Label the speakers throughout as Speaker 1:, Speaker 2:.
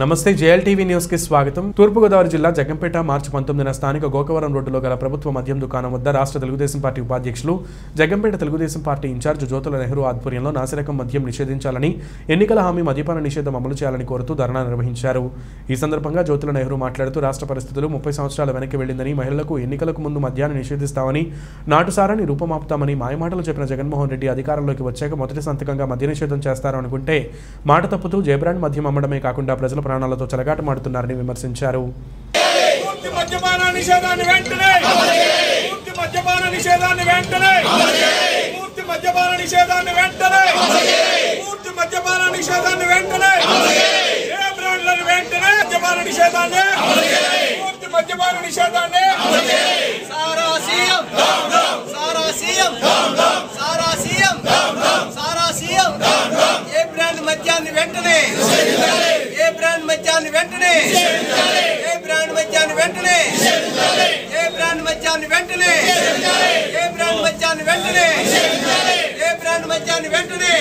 Speaker 1: నమస్తే జేఎల్టీవీ న్యూస్కి స్వాగతం. తూర్పుగోదావరి జిల్లా జగంపేట మార్చి పంతొమ్మిదిన స్థానిక గోకవరం రోడ్డులో గల ప్రభుత్వ మద్యం దుకాణం వద్ద రాష్ట్ర తెలుగుదేశం పార్టీ ఉపాధ్యక్షులు జగంపేట తెలుగుదేశం పార్టీ ఇన్ఛార్జ్ జ్యోతుల నెహ్రూ ఆధ్వర్యంలో నాసిరకం మద్యం నిషేధించాలని ఎన్నికల హామీ మద్యపాన నిషేధం అమలు చేయాలని కోరుతూ ధర్నా నిర్వహించారు. ఈ సందర్భంగా జ్యోతుల నెహ్రూ మాట్లాడుతూ రాష్ట్ర పరిస్థితులు ముప్పై సంవత్సరాల వెనక్కి వెళ్ళిందని మహిళలకు ఎన్నికలకు ముందు మద్యాన్ని నిషేధిస్తామని నాటుసారాన్ని రూపమాపుతామని మాయమాటలు చెప్పిన జగన్మోహన్ రెడ్డి అధికారంలోకి వచ్చాక మొదటి సంతకంగా మద్య నిషేధం చేస్తారనుకుంటే మాట తప్పుతూ జయబ్రాండ్ మద్యం అమ్మడమే కాకుండా ప్రజల ప్రాణాలతో చెలగాటమాడుతున్నారని విమర్శించారు.
Speaker 2: పూర్తి మద్యపాన నిషేధాన్ని వెంటనే! పూర్తి మద్యపాన నిషేధాన్ని వెంటనే! పూర్తి మద్యపాన నిషేధాన్ని వెంటనే! పూర్తి మద్యపాన నిషేధాన్ని వెంటనే! ఏ బ్రాండ్లను వెంటనే మద్యపాన నిషేధాన్ని? పూర్తి మద్యపాన నిషేధాన్ని?
Speaker 3: సారా సీఎం! సారా సీఎం! సారా వెంటనే. ఏ బ్రాండ్ మద్యాన్ని వెంటనే. ఏ బ్రాండ్ మద్యాన్ని వెంటనే. ఏ బ్రాండ్ మద్యాన్ని వెంటనే. ఏ బ్రాండ్ మద్యాన్ని వెంటనే.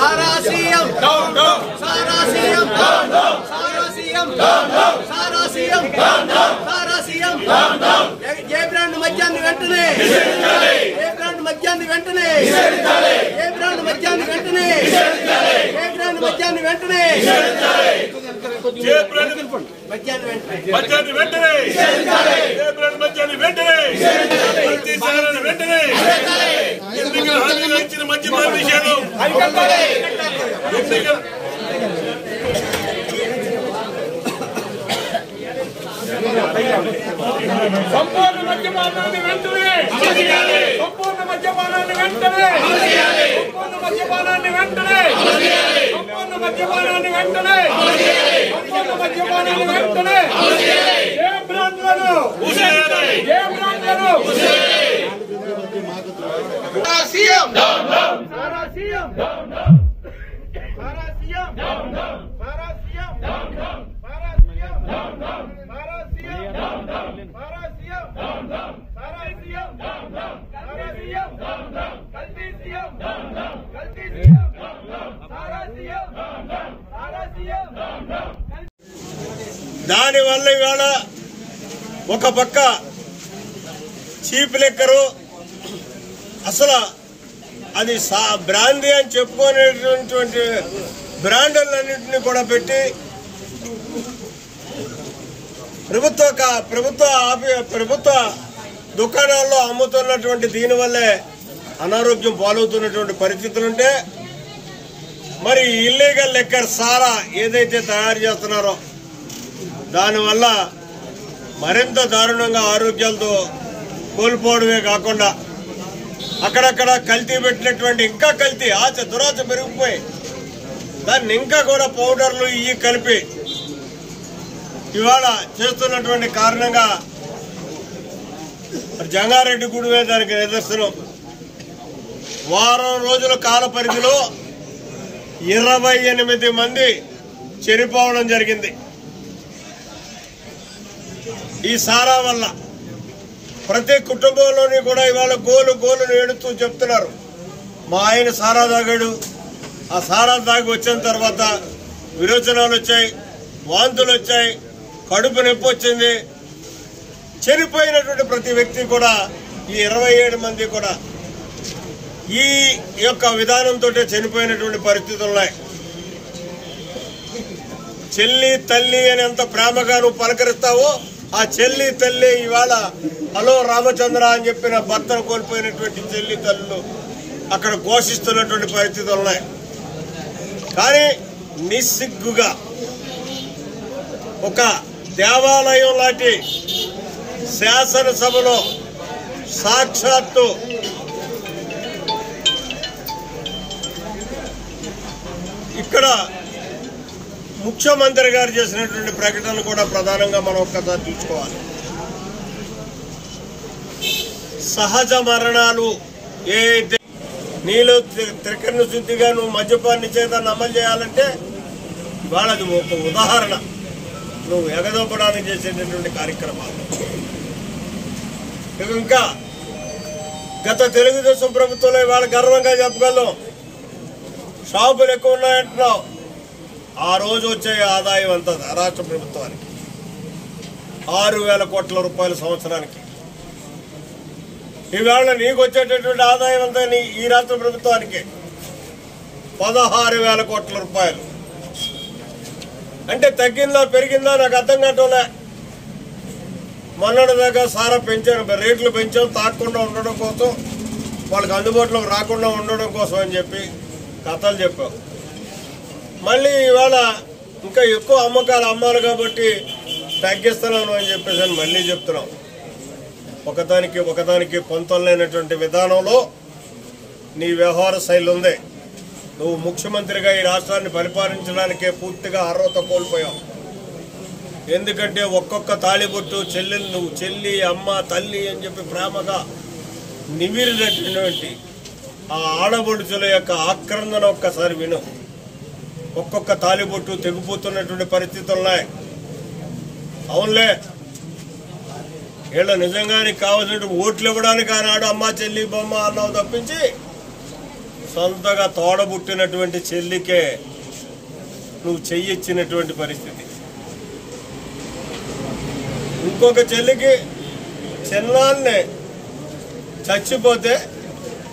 Speaker 3: సారాసీఎం సారాసీఎం సారాసీఎం సారాసీఎం సారాసీఎం ఏ బ్రాండ్ మద్యాన్ని వెంటనే. మద్యాన్ని వెంటనే. ఏ బ్రాండ్ మద్యాన్ని వెంటనే. ఏ బ్రాండ్ మద్యాన్ని వెంటనే.
Speaker 2: ఏ బ్రాండ్
Speaker 3: మద్యాన్ని వెంటనే.
Speaker 2: మద్యాన్ని వెంటనే. ఏ బ్రాండ్ మద్యాన్ని వెంటనే. ప్రతి సారాన్ని వెంటనే. ఎన్నికల హామీలో ఇచ్చిన మద్యపాన నిషేధం ఎన్నికల సంపూర్ణ మద్యపానాన్ని వెంటనే సంపూర్ణ మద్యపానాన్ని వెంటనే సంపూర్ణ మద్యపానాన్ని వెంటనే సంపూర్ణ మద్యపానాన్ని వెంటనే సంపూర్ణ మద్యపానాన్ని వెంటనే
Speaker 4: దానివల్ల ఇవాళ ఒక పక్క చీప్ లెక్కరు అసలు అది సా బ్రాంది అని చెప్పుకునేటటువంటి బ్రాండ్లన్నింటినీ కూడా పెట్టి ప్రభుత్వ ప్రభుత్వ ఆఫీ ప్రభుత్వ దుకాణాల్లో అమ్ముతున్నటువంటి దీనివల్లే అనారోగ్యం పాలవుతున్నటువంటి పరిస్థితులుంటే మరి ఇల్లీగల్ లెక్కర్ సారా ఏదైతే తయారు చేస్తున్నారో దానివల్ల మరింత దారుణంగా ఆరోగ్యాలతో కోల్పోవడమే కాకుండా అక్కడక్కడ కల్తీ పెట్టినటువంటి ఇంకా కల్తీ ఆశ దురాచ పెరిగిపోయి దాన్ని ఇంకా కూడా పౌడర్లు ఇవి కలిపి ఇవాళ చేస్తున్నటువంటి కారణంగా జంగారెడ్డి గుడివే దానికి నిదర్శనం. వారం రోజుల కాల పరిధిలో ఇరవై ఎనిమిది మంది చనిపోవడం జరిగింది. ఈ సారా వల్ల ప్రతి కుటుంబంలోని కూడా ఇవాళ గోలు గోలు ఏడుతూ చెప్తున్నారు. మా ఆయన సారా తాగాడు. ఆ సారా తాగి వచ్చిన తర్వాత విరోచనాలు వచ్చాయి వాంతులు వచ్చాయి కడుపు నొప్పి వచ్చింది. చనిపోయినటువంటి ప్రతి వ్యక్తి కూడా ఈ ఇరవై ఏడు మంది కూడా ఈ యొక్క విధానంతో చనిపోయినటువంటి పరిస్థితులు ఉన్నాయి. చెల్లి తల్లి అని ఎంత ప్రేమగా నువ్వు పలకరిస్తావో ఆ చెల్లి తల్లి ఇవాళ హలో రామచంద్ర అని చెప్పిన భర్తను కోల్పోయినటువంటి చెల్లి తల్లులు అక్కడ ఘోషిస్తున్నటువంటి పరిస్థితులు ఉన్నాయి. కానీ నిస్సిగ్గుగా ఒక దేవాలయం లాంటి శాసనసభలో సాక్షాత్తు ఇక్కడ ముఖ్యమంత్రి గారు చేసినటువంటి ప్రకటనలు కూడా ప్రధానంగా మనం ఒక్కసారి చూసుకోవాలి. సహజ మరణాలు ఏ నీలో త్రికరణ శుద్ధిగా నువ్వు మద్యపాన నిషేధాన్ని అమలు చేయాలంటే వాళ్ళది ఒక ఉదాహరణ. నువ్వు ఎగదొప్పడానికి చేసేటటువంటి కార్యక్రమాలు. ఇంకా గత తెలుగుదేశం ప్రభుత్వంలో ఇవాళ గర్వంగా చెప్పగలం. షాపులు ఎక్కువ ఉన్నాయంటున్నావు. ఆ రోజు వచ్చే ఆదాయం అంత రాష్ట్ర ప్రభుత్వానికి. ఆరు వేల కోట్ల రూపాయల సంవత్సరానికి. ఈవేళ నీకు వచ్చేటటువంటి ఆదాయం అంతా నీ ఈ రాష్ట్ర ప్రభుత్వానికి. పదహారు వేల కోట్ల రూపాయలు. అంటే తగ్గిందా పెరిగిందా? నాకు అర్థం కావటంలే. మొన్నటి దాకా సారా పెంచాను. రేట్లు పెంచాం. తాకుండా ఉండడం కోసం వాళ్ళకి అందుబాటులోకి రాకుండా ఉండడం కోసం అని చెప్పి కథలు చెప్పాం మళ్ళీ ఇవాళ ఇంకా ఎక్కువ అమ్మకాలు అమ్మాలి కాబట్టి తగ్గిస్తున్నాను అని చెప్పేసి అని మళ్ళీ చెప్తున్నాం. ఒకదానికి ఒకదానికి పొంతలేనటువంటి విధానంలో నీ వ్యవహార శైలి ఉంది. నువ్వు ముఖ్యమంత్రిగా ఈ రాష్ట్రాన్ని పరిపాలించడానికే పూర్తిగా అర్హత కోల్పోయావు. ఎందుకంటే ఒక్కొక్క తాళిబొట్టు చెల్లెలు నువ్వు చెల్లి అమ్మ తల్లి అని చెప్పి ప్రేమగా నిమిరినటువంటి ఆ ఆడబొడుచుల యొక్క ఆక్రందన ఒక్కసారి విను. ఒక్కొక్క తాలిబొట్టు తెగిపోతున్నటువంటి పరిస్థితులు ఉన్నాయి అవునులే. వీళ్ళ నిజంగానే కావాల్సిన ఓట్లు ఇవ్వడానికి ఆనాడు అమ్మ చెల్లి బొమ్మ అన్నావు తప్పించి సొంతగా తోడబుట్టినటువంటి చెల్లికే నువ్వు చెయ్యిచ్చినటువంటి పరిస్థితి. ఇంకొక చెల్లికి చిన్నాన్నే చచ్చిపోతే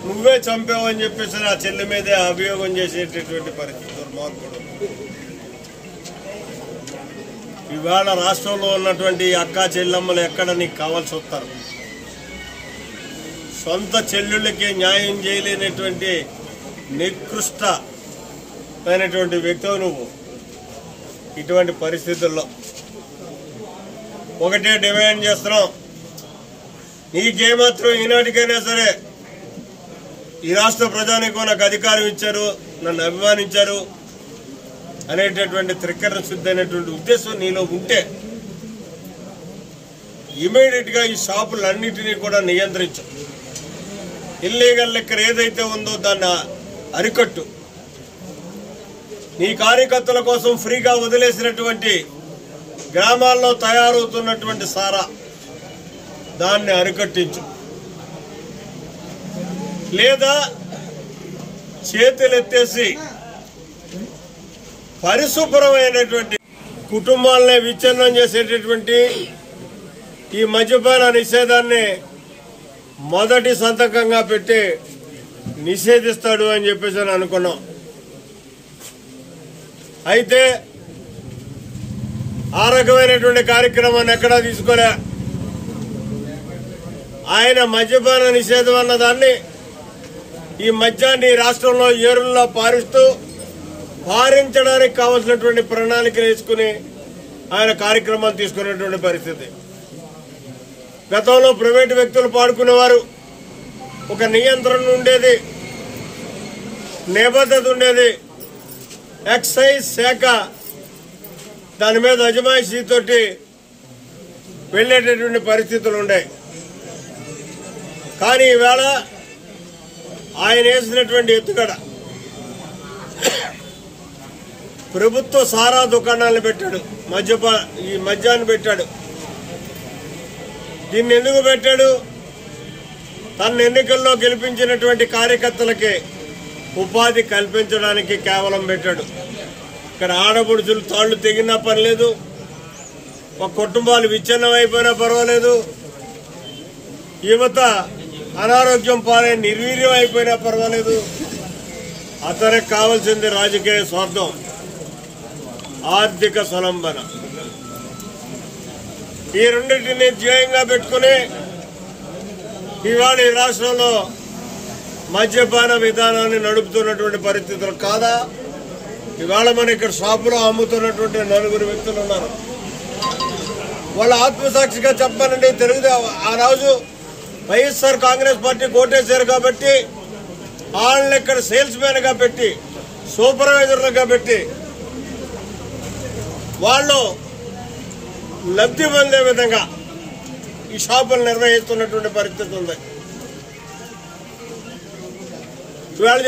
Speaker 4: నువ్వే చంపావని చెప్పేసి ఆ చెల్లి మీదే అభియోగం చేసేటటువంటి పరిస్థితి. ఇవాళ రాష్ట్రంలో ఉన్నటువంటి అక్కా చెల్లెమ్మలు ఎక్కడ నీకు కావాల్సి వస్తారు? సొంత చెల్లెళ్ళకి న్యాయం చేయలేనటువంటి నికృష్ట అయినటువంటి నువ్వు ఇటువంటి పరిస్థితుల్లో. ఒకటే డిమాండ్ చేస్తున్నాం. నీకేమాత్రం ఈనాటికైనా సరే ఈ రాష్ట్ర ప్రజానికి నాకు అధికారం ఇచ్చారు నన్ను అభిమానించారు అనేటటువంటి త్రికరణ శుద్ధి అనేటువంటి ఉద్దేశం నీలో ఉంటే ఇమీడియట్గా ఈ షాపులన్నిటినీ కూడా నియంత్రించు. ఇల్లీగల్ లెక్కర్ ఏదైతే ఉందో దాన్ని అరికట్టు. నీ కార్యకర్తల కోసం ఫ్రీగా వదిలేసినటువంటి గ్రామాల్లో తయారవుతున్నటువంటి సారా దాన్ని అరికట్టించు. లేదా చేతులెత్తేసి పరిశుభ్రమైనటువంటి కుటుంబాలనే విచ్ఛిన్నం చేసేటటువంటి ఈ మద్యపాన నిషేధాన్ని మొదటి సంతకంగా పెట్టి నిషేధిస్తాడు అని చెప్పేసి అనుకున్నాం. అయితే ఆ రకమైనటువంటి కార్యక్రమాన్ని ఎక్కడా తీసుకోలే. ఆయన మద్యపాన నిషేధం అన్న దాన్ని ఈ మద్యాన్ని ఈ రాష్ట్రంలో ఏరుల్లో పారిస్తూ పారించడానికి కావలసినటువంటి ప్రణాళికలు వేసుకుని ఆయన కార్యక్రమాలు తీసుకునేటువంటి పరిస్థితి. గతంలో ప్రైవేటు వ్యక్తులు పాడుకునేవారు. ఒక నియంత్రణ ఉండేది. నిబద్ధత ఉండేది. ఎక్సైజ్ శాఖ దాని మీద అజమాయిషీతోటి వెళ్ళేటటువంటి పరిస్థితులు ఉన్నాయి కానీ ఈవేళ ఆయన వేసినటువంటి ఎత్తుగడ ప్రభుత్వ సారా దుకాణాలను పెట్టాడు. మద్యపా ఈ మద్యాన్ని పెట్టాడు. దీన్ని ఎందుకు పెట్టాడు? తన ఎన్నికల్లో గెలిపించినటువంటి కార్యకర్తలకి ఉపాధి కల్పించడానికి కేవలం పెట్టాడు. ఇక్కడ ఆడపడుచులు తాళ్ళు తెగినా పర్లేదు ఒక కుటుంబాలు విచ్ఛిన్నం అయిపోయినా పర్వాలేదు యువత అనారోగ్యం పాలై నిర్వీర్యం అయిపోయినా పర్వాలేదు. అతనికి కావాల్సింది రాజకీయ స్వార్థం. ఆర్థిక స్వలంబన. ఈ రెండింటిని ధ్యేయంగా పెట్టుకుని ఇవాళ ఈ రాష్ట్రంలో మద్యపాన విధానాన్ని నడుపుతున్నటువంటి పరిస్థితులు కాదా? ఇవాళ మన ఇక్కడ షాపులో అమ్ముతున్నటువంటి నలుగురు వ్యక్తులు ఉన్నారు. వాళ్ళ ఆత్మసాక్షిగా చెప్పానండి తెలుగుదే. ఆ రోజు వైఎస్ఆర్ కాంగ్రెస్ పార్టీ కోటేశారు కాబట్టి వాళ్ళని ఇక్కడ సేల్స్ మ్యాన్గా పెట్టి సూపర్వైజర్లుగా పెట్టి వాళ్ళు లబ్ధి పొందే విధంగా ఈ షాపులు నిర్వహిస్తున్నటువంటి పరిస్థితి ఉంది. ఇవాళ